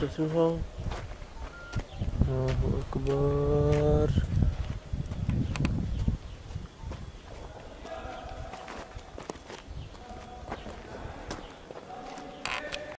Astagfirullah Allahu Akbar.